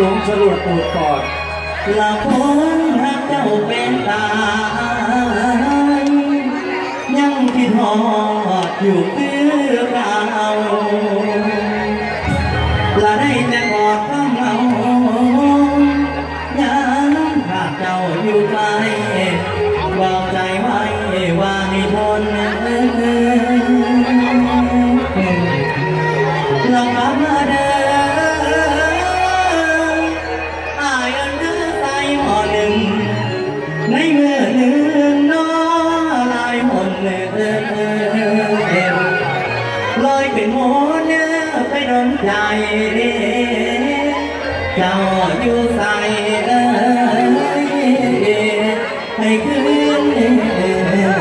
สวมฉลวดปูดกอดลาพ้นหักเจ้าเป็นตาย ยังคิดหอดอยู่เพื่อเราลาได้แต่กอดความเหงาย้ำขาดเจ้าอยู่ไกล เป็นหัวหน้าไปโดนใจเจ้าอยู่ใส่ให้คืน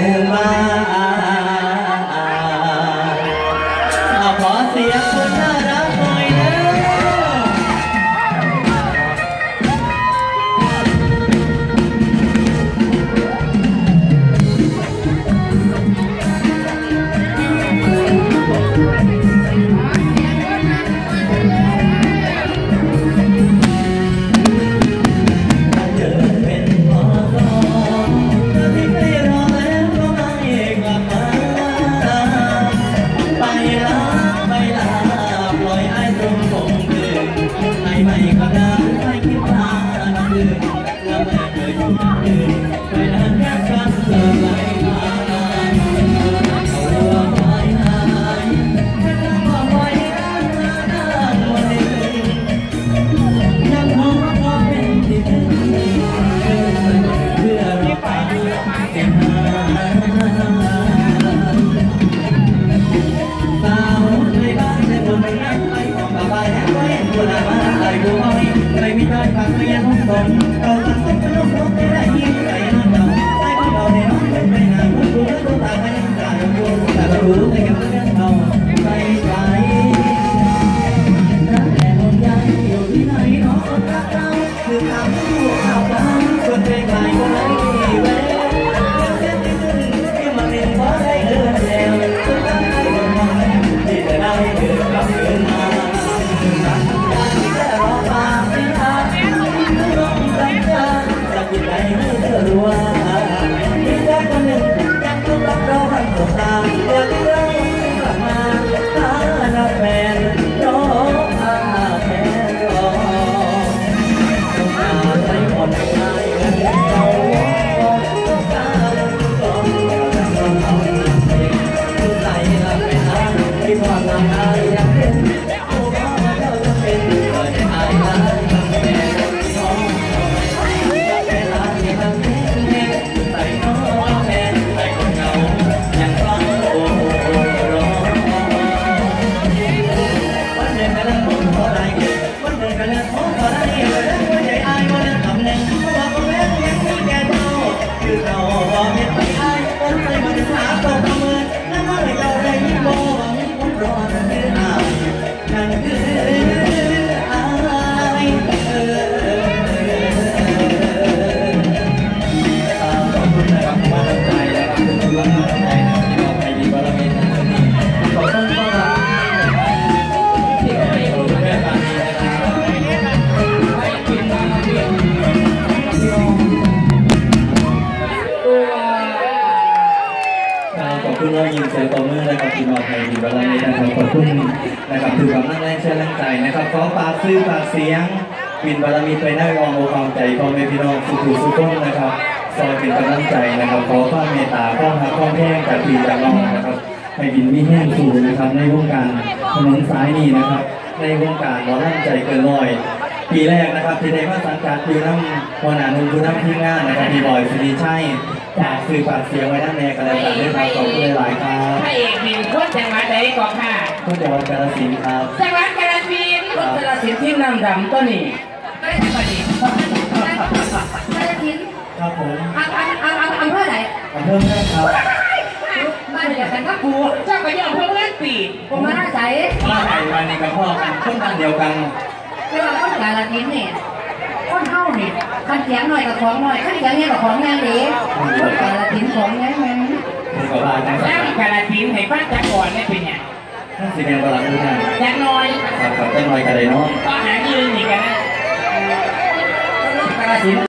Thank you. Amen. ที่มอบให้ดีบาลานี้นะครับขอบคุณนะครับถือความนั่งแรงเชื่อแรงใจนะครับขอฝากซื้อฝากเสียงบินบาลามีไปได้รองโอความใจพ่อแม่พี่น้องสุขุสุขก้นนะครับซอยเป็นกำลังใจนะครับขอความเมตตาความรักความแห้งจากพี่จากน้องนะครับให้บินมีแห้งสู่นะครับในวงการถนนสายนี้นะครับ ในวงการเราตั้งใจเกินร้อยปีแรกนะครับที่ได้มาสังกัดอยู่น้ำวานานุนผู้นำที่งานนะครับพี่บอยสิริชัย จากสื่อปากเสียงไว้ด้านในกันแล้วกันด้วยความขอบคุณหลายๆครับพระเอกหนึ่งคนจังหวัดใดก่อนค่ะทุกจังหวัดกาฬสินธุ์ครับจังหวัดกาฬสินธุ์คนกาฬสินธุ์ที่นำดำตัวนี้ก็ได้พอดีกาลสินธุ์ครับผมอำอำอำอำอำเภอไหนอำเภอแม่ครับบ้านเดียวกันกับกูเจ้าก็ยอมเพิ่งเล่นปีผมมาอาศัยมาไทยวันนี้กับพ่อกันคนบ้านเดียวกันเรียกว่าคนกาลสินธุ์เนี่ย คนเฮานี่คันเสียงหน่อยกับของหน่อยคันเสียงเนี่ยกับของแม่ดีคนกาลสินธุ์ของแม่แม่เป็นกับบ้านจังสัแล้วนกาฬสินธุ์ให้ฟังจักก่อนเนี่ยเป็นไงท่านสิเป็นประหลัดด้วยกันจักน้อยครับครับจังหน่อยกันเลยเนาะก็หายืนอีกกันนะกาลสินธุ์